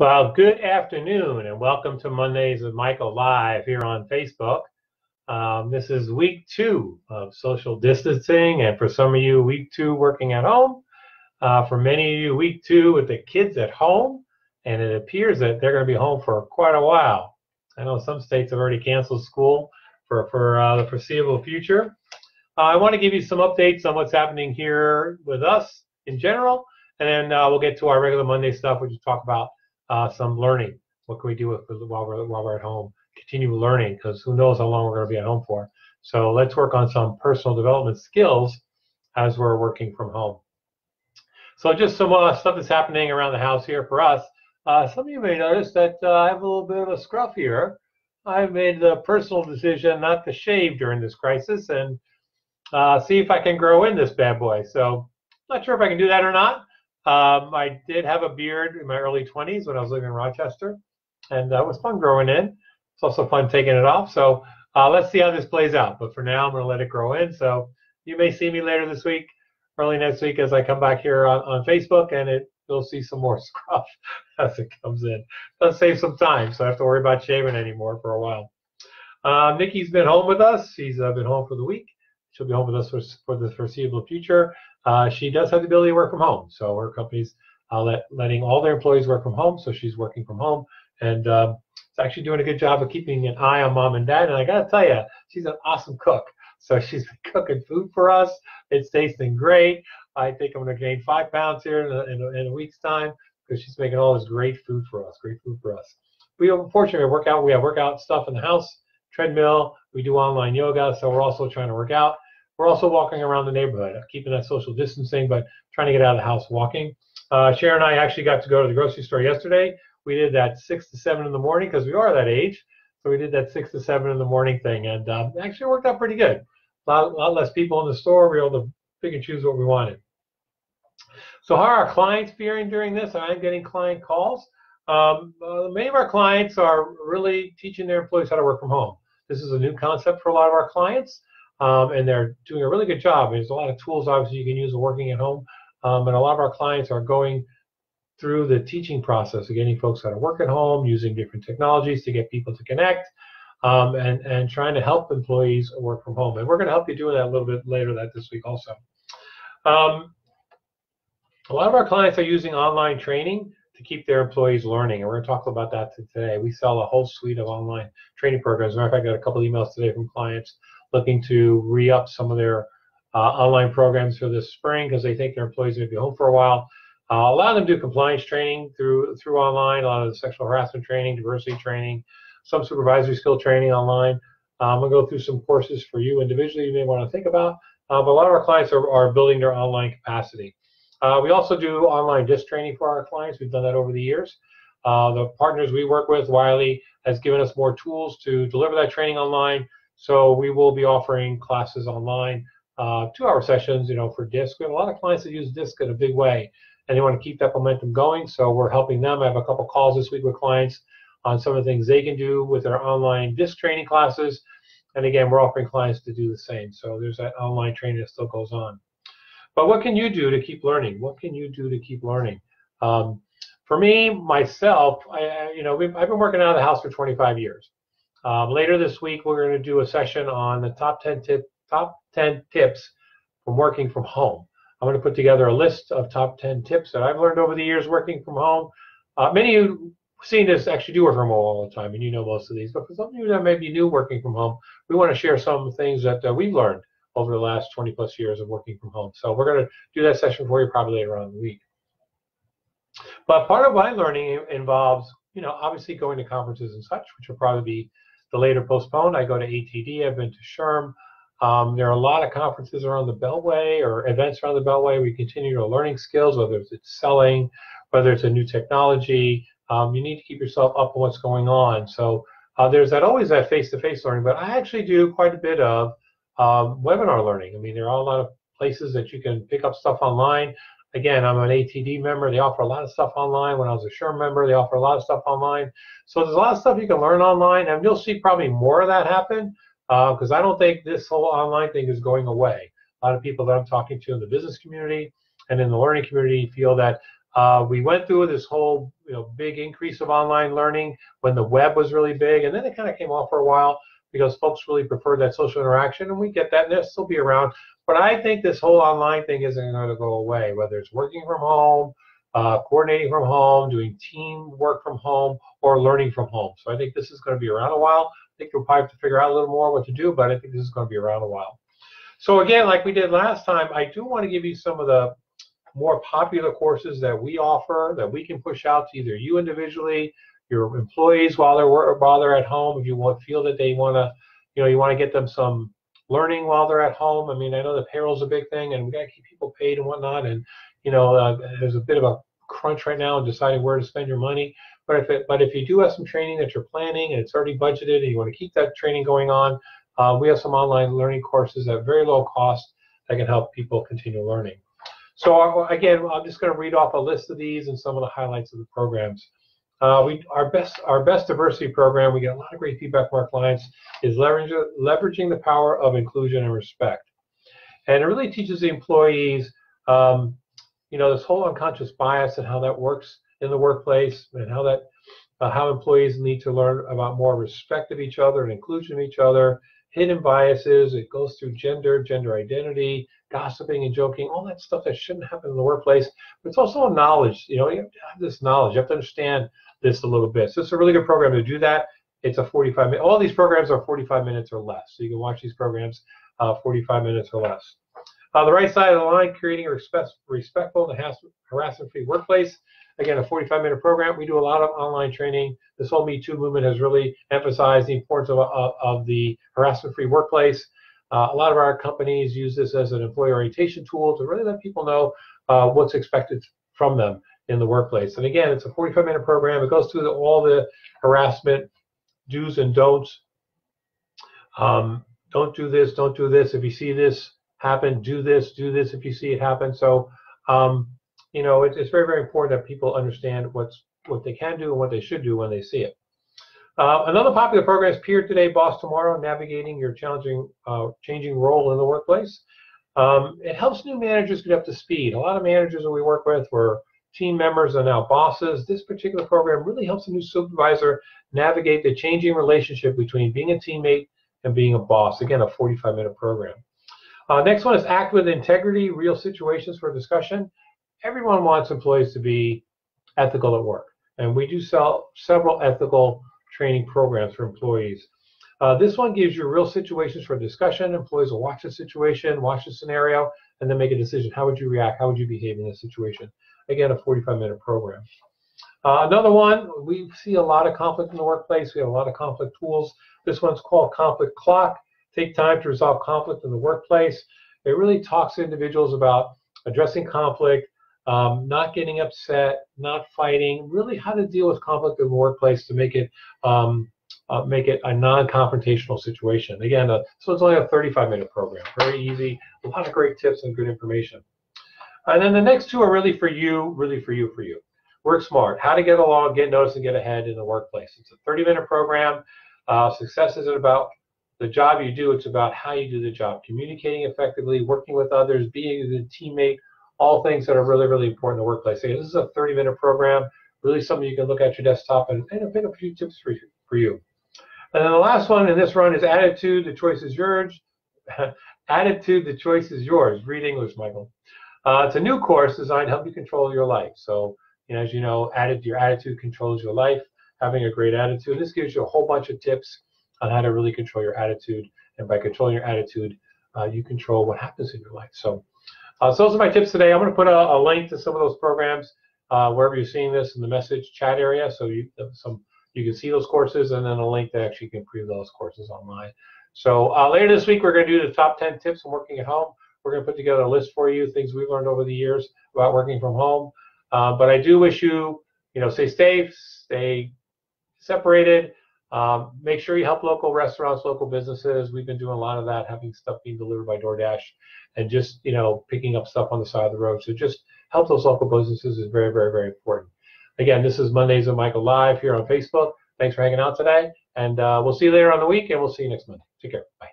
Well, good afternoon and welcome to Mondays with Michael Live here on Facebook. Um, this is week two of social distancing, and for some of you, week two working at home. Uh, for many of you, week two with the kids at home, and it appears that they're going to be home for quite a while. I know some states have already canceled school for, for uh, the foreseeable future. Uh, I want to give you some updates on what's happening here with us in general, and then uh, we'll get to our regular Monday stuff, which is talk about uh, some learning. What can we do with, while we're while we're at home? Continue learning because who knows how long we're going to be at home for. So let's work on some personal development skills as we're working from home. So just some uh, stuff that's happening around the house here for us. Uh, some of you may notice that uh, I have a little bit of a scruff here. I've made the personal decision not to shave during this crisis and uh, see if I can grow in this bad boy. So not sure if I can do that or not. Um, I did have a beard in my early 20s when I was living in Rochester, and that was fun growing in. It's also fun taking it off. So uh, let's see how this plays out. But for now, I'm going to let it grow in. So you may see me later this week, early next week, as I come back here on, on Facebook, and it you'll see some more scruff as it comes in. Let's save some time, so I have to worry about shaving anymore for a while. Uh, Nikki's been home with us. She's uh, been home for the week. She'll be home with us for, for the foreseeable future. Uh, she does have the ability to work from home. So her company's uh, let, letting all their employees work from home. So she's working from home. And um, it's actually doing a good job of keeping an eye on mom and dad. And I got to tell you, she's an awesome cook. So she's been cooking food for us. It's tasting great. I think I'm going to gain five pounds here in a, in a, in a week's time because she's making all this great food for us. Great food for us. We unfortunately work out. We have workout stuff in the house, treadmill. We do online yoga, so we're also trying to work out. We're also walking around the neighborhood, keeping that social distancing, but trying to get out of the house walking. Uh, Sharon and I actually got to go to the grocery store yesterday. We did that six to seven in the morning because we are that age. So we did that six to seven in the morning thing, and um, actually worked out pretty good. A lot, a lot, less people in the store. We were able to pick and choose what we wanted. So how are our clients faring during this? I'm getting client calls. Um, uh, many of our clients are really teaching their employees how to work from home. This is a new concept for a lot of our clients um, and they're doing a really good job. There's a lot of tools, obviously, you can use working at home, um, and a lot of our clients are going through the teaching process of getting folks how to work at home, using different technologies to get people to connect, um, and and trying to help employees work from home. And we're going to help you do that a little bit later that this week also. Um, a lot of our clients are using online training to keep their employees learning, and we're going to talk about that today. We sell a whole suite of online training programs. As a matter of fact, I got a couple emails today from clients looking to re-up some of their uh, online programs for this spring because they think their employees to be home for a while. Uh, a lot of them do compliance training through through online, a lot of the sexual harassment training, diversity training, some supervisory skill training online. I'm going to go through some courses for you individually you may want to think about. Uh, but a lot of our clients are, are building their online capacity. Uh, we also do online DISC training for our clients. We've done that over the years. Uh, the partners we work with, Wiley, has given us more tools to deliver that training online so we will be offering classes online, uh, two-hour sessions, you know, for DISC. We have a lot of clients that use DISC in a big way, and they want to keep that momentum going. So we're helping them. I have a couple calls this week with clients on some of the things they can do with their online DISC training classes. And again, we're offering clients to do the same. So there's that online training that still goes on. But what can you do to keep learning? What can you do to keep learning? Um, for me, myself, I, you know, I've been working out of the house for 25 years. Um, later this week, we're going to do a session on the top 10 tip, top 10 tips from working from home. I'm going to put together a list of top 10 tips that I've learned over the years working from home. Uh, many of you seen this actually do work from home all the time, and you know most of these. But for some of you that may be new working from home, we want to share some things that uh, we've learned over the last 20 plus years of working from home. So we're going to do that session for you probably later on in the week. But part of my learning involves, you know, obviously going to conferences and such, which will probably be the later postponed. I go to ATD. I've been to SHRM. Um, there are a lot of conferences around the Beltway or events around the Beltway. We continue our learning skills, whether it's selling, whether it's a new technology. Um, you need to keep yourself up on what's going on. So uh, there's that always that face-to-face learning, but I actually do quite a bit of um, webinar learning. I mean, there are a lot of places that you can pick up stuff online. Again, I'm an ATD member. They offer a lot of stuff online. When I was a SHRM member, they offer a lot of stuff online. So there's a lot of stuff you can learn online, and you'll see probably more of that happen because uh, I don't think this whole online thing is going away. A lot of people that I'm talking to in the business community and in the learning community feel that uh, we went through this whole you know big increase of online learning when the web was really big, and then it kind of came off for a while because folks really prefer that social interaction, and we get that, and they'll still be around. But I think this whole online thing isn't going to go away, whether it's working from home, uh, coordinating from home, doing team work from home, or learning from home. So I think this is going to be around a while. I think we'll probably have to figure out a little more what to do, but I think this is going to be around a while. So again, like we did last time, I do want to give you some of the more popular courses that we offer that we can push out to either you individually, your employees while they're while they're at home. If you want feel that they want to, you know, you want to get them some learning while they're at home. I mean, I know the payroll's a big thing, and we got to keep people paid and whatnot. And you know, uh, there's a bit of a crunch right now in deciding where to spend your money. But if it, but if you do have some training that you're planning and it's already budgeted and you want to keep that training going on, uh, we have some online learning courses at very low cost that can help people continue learning. So again, I'm just going to read off a list of these and some of the highlights of the programs. Uh, we our best our best diversity program. We get a lot of great feedback from our clients. Is leveraging leveraging the power of inclusion and respect, and it really teaches the employees, um, you know, this whole unconscious bias and how that works in the workplace, and how that uh, how employees need to learn about more respect of each other and inclusion of each other, hidden biases. It goes through gender, gender identity, gossiping and joking, all that stuff that shouldn't happen in the workplace. But it's also knowledge. You know, you have to have this knowledge. You have to understand this a little bit. So it's a really good program to do that. It's a 45 minute. All these programs are 45 minutes or less. So you can watch these programs uh, 45 minutes or less. On the right side of the line, creating a respect, respectful and harassment-free workplace. Again, a 45-minute program. We do a lot of online training. This whole Me Too movement has really emphasized the importance of, of, of the harassment-free workplace. Uh, a lot of our companies use this as an employee orientation tool to really let people know uh, what's expected from them in the workplace. And again, it's a 45-minute program. It goes through the, all the harassment do's and don'ts. Um, don't do this. Don't do this. If you see this happen, do this. Do this if you see it happen. So um, you know, it's, it's very, very important that people understand what's what they can do and what they should do when they see it. Uh, another popular program is Peer Today, Boss Tomorrow, navigating your challenging, uh, changing role in the workplace. Um, it helps new managers get up to speed. A lot of managers that we work with were team members and now bosses. This particular program really helps a new supervisor navigate the changing relationship between being a teammate and being a boss. Again, a 45-minute program. Uh, next one is Act with Integrity, Real Situations for Discussion everyone wants employees to be ethical at work. And we do sell several ethical training programs for employees. Uh, this one gives you real situations for discussion. Employees will watch the situation, watch the scenario, and then make a decision. How would you react? How would you behave in this situation? Again, a 45-minute program. Uh, another one, we see a lot of conflict in the workplace. We have a lot of conflict tools. This one's called Conflict Clock. Take time to resolve conflict in the workplace. It really talks to individuals about addressing conflict, um, not getting upset, not fighting, really how to deal with conflict in the workplace to make it um, uh, make it a non-confrontational situation. Again, uh, so it's only a 35-minute program, very easy, a lot of great tips and good information. And then the next two are really for you, really for you, for you. Work smart, how to get along, get noticed, and get ahead in the workplace. It's a 30-minute program. Uh, success isn't about the job you do, it's about how you do the job. Communicating effectively, working with others, being a teammate, all things that are really, really important in the workplace. Again, this is a 30 minute program, really something you can look at your desktop and, and pick up a few tips for you, for you. And then the last one in this run is attitude, the choice is yours. attitude, the choice is yours. Read English, Michael. Uh, it's a new course designed to help you control your life. So, you know, as you know, added, your attitude controls your life. Having a great attitude. This gives you a whole bunch of tips on how to really control your attitude. And by controlling your attitude, uh, you control what happens in your life. So uh, so those are my tips today. I'm going to put a, a link to some of those programs uh, wherever you're seeing this in the message chat area, so you some you can see those courses, and then a link that actually can preview those courses online. So uh, later this week, we're going to do the top 10 tips on working at home. We're going to put together a list for you, things we've learned over the years about working from home. Uh, but I do wish you, you know, stay safe, stay separated. Um, make sure you help local restaurants, local businesses. We've been doing a lot of that, having stuff being delivered by DoorDash and just, you know, picking up stuff on the side of the road. So just help those local businesses is very, very, very important. Again, this is Mondays with Michael Live here on Facebook. Thanks for hanging out today. And uh, we'll see you later on the week, and we'll see you next Monday. Take care. Bye.